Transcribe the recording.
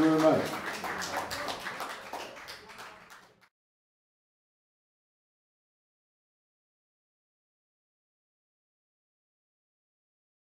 言わない。